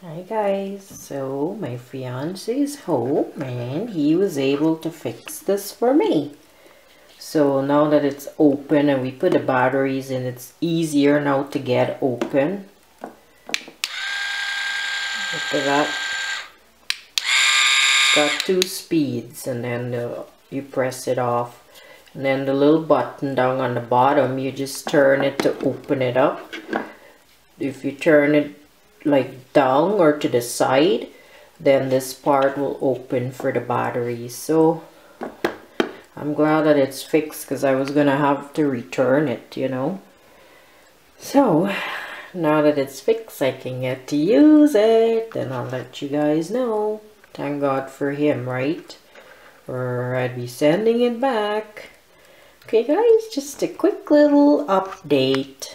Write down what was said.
Hi guys, so my fiance is home and he was able to fix this for me. So now that it's open and we put the batteries in, it's easier now to get open. Look at that. It's got two speeds and then uh, you press it off. And then the little button down on the bottom, you just turn it to open it up. If you turn it like down or to the side then this part will open for the battery. So I'm glad that it's fixed because I was gonna have to return it you know? So now that it's fixed I can get to use it then I'll let you guys know. Thank God for him right? Or I'd be sending it back. Okay guys just a quick little update